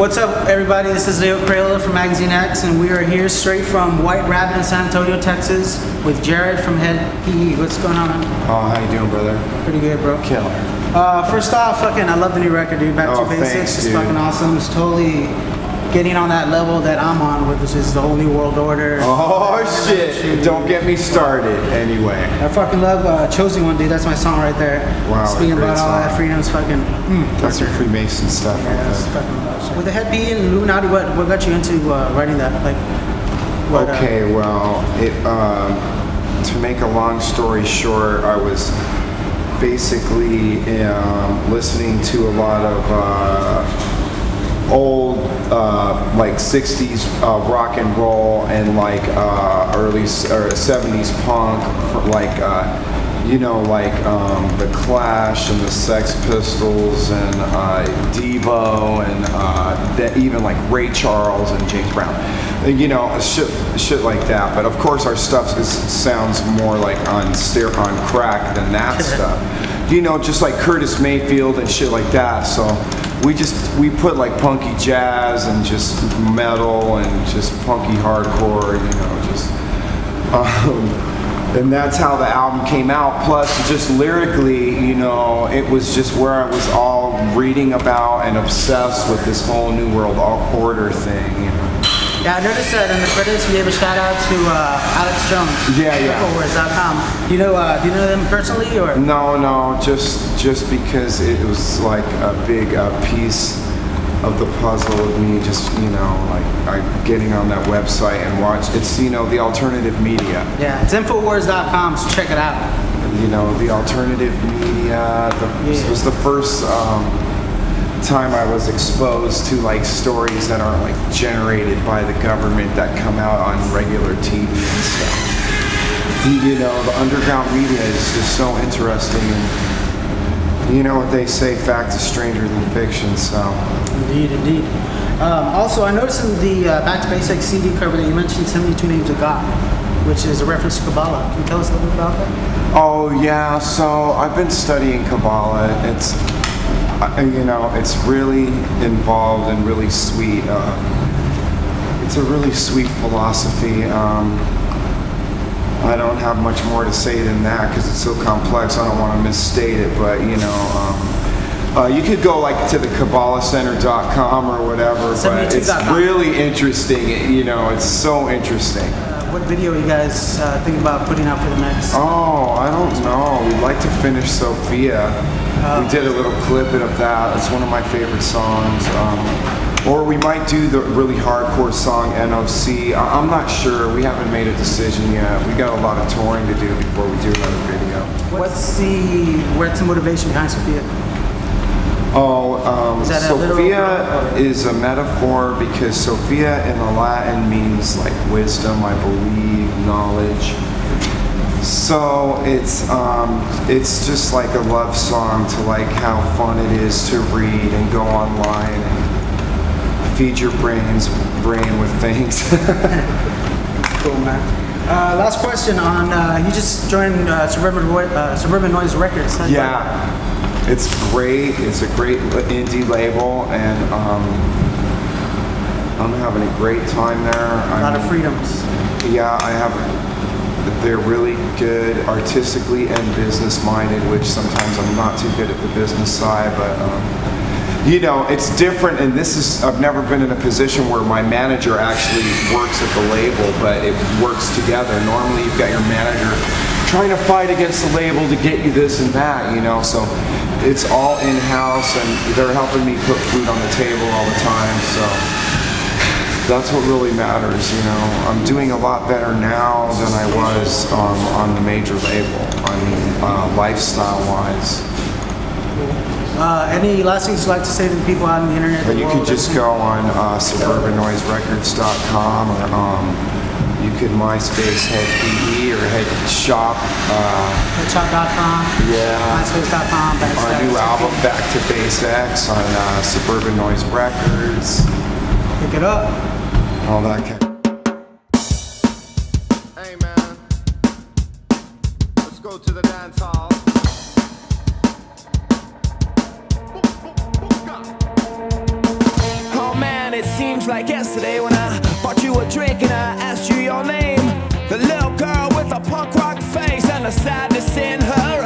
What's up, everybody? This is Leo Krayola from Magazine X, and we are here straight from White Rabbit in San Antonio, Texas, with Jared from hed PE. What's going on? man? Oh, how you doing, brother? Pretty good, bro. Killer. Uh, first off, fucking, I love the new record, dude. Back Oh, to Basics. thanks, it's dude. fucking awesome. It's totally getting on that level that I'm on, which is the whole new world order. Oh shit! Don't get me started. Anyway. I fucking love uh, Chosen One, dude. That's my song right there. Wow, Speaking about all that song. freedom's fucking. Mm, That's your Freemason stuff. Yeah, that's fucking. With the head and Illuminati, what, what got you into uh, writing that? Like, what, uh, Okay, well, it um, to make a long story short, I was basically um, listening to a lot of uh, old uh, like 60s uh, rock and roll and like uh, early or 70s punk like uh, you know like um, the Clash and the Sex Pistols and uh, Devo and uh, even like Ray Charles and James Brown. You know shit, shit like that. But of course our stuff is, sounds more like on stare on crack than that stuff. You know just like Curtis Mayfield and shit like that. So we just we put like punky jazz and just metal and just punky hardcore you know just um, and that's how the album came out. Plus just lyrically you know it was just where i was all reading about and obsessed with this whole new world order thing you know Yeah, I noticed that in the credits you gave a shout out to uh, Alex Jones. Yeah, yeah. Infowars.com. You know, uh, do you know them personally or? no no just just because it was like a big uh, piece of the puzzle of me just you know like I, getting on that website and watch it's you know the alternative media Yeah, it's Infowars.com, so check it out. you know, the alternative media. The, This Yeah. was the first um, time I was exposed to like stories that aren't like generated by the government that come out on regular TV and stuff. You- You know, the underground media is just so interesting, and you know what they say: fact is stranger than fiction. So. Indeed, indeed. Um, also, I noticed in the uh, Back to Basics CD cover that you mentioned 72 Names of God, which is a reference to Kabbalah. Can you tell us a little bit about that? Oh yeah, so I've been studying Kabbalah. It's, I- you know, it's really involved and really sweet. Uh, it's a really sweet philosophy. Um, I don't have much more to say than that because it's so complex. I don't want to misstate it, but you know, um, uh, you could go like to the KabbalahCenter.com or whatever. But it's really interesting. It- you know, it's so interesting. Uh, what video are you guys uh, thinking about putting out for the next? Oh, I don't know. We'd like to finish Sophia. We did a little clip of that. It's one of my favorite songs. Um, or we might do the really hardcore song NOC. I- I'm not sure. We haven't made a decision yet. We got a lot of touring to do before we do another video. What's the what's the motivation behind Sophia? Oh, um, Is that a literal- Sophia is a metaphor because Sophia in the Latin means like wisdom, I believe, knowledge. So it's um, it's just like a love song to like how fun it is to read and go online and feed your brains brain with things. Cool, man. Uh, last question on uh, you just joined uh, Suburban uh, Suburban Noise Records. Like Yeah, it's great. It's a great indie label, and um, I'm having a great time there. A lot of freedoms. Yeah, I have. They're really good artistically and business minded, which sometimes I'm not too good at the business side, but. Um, you know, it's different, and this is, I've never been in a position where my manager actually works at the label, but it works together. Normally, you've got your manager trying to fight against the label to get you this and that, you know, so it's all in house, and they're helping me put food on the table all the time, so that's what really matters, you know. I'm doing a lot better now than I was um, on the major label, I mean, uh, lifestyle wise. Uh, any last things you'd like to say to the people out on the internet? But you could just go on uh, suburbannoiserecords.com or um, you could MySpace hed PE or head shop. Uh, Headshot.com, yeah. MySpace.com, Our new album, Back to Basics, on uh, Suburban Noise Records, Pick it up. all that kind Hey man, let's go to the dance hall. Oh man, it seems like yesterday when I bought you a drink and I asked you your name. The little girl with a punk rock face and the sadness in her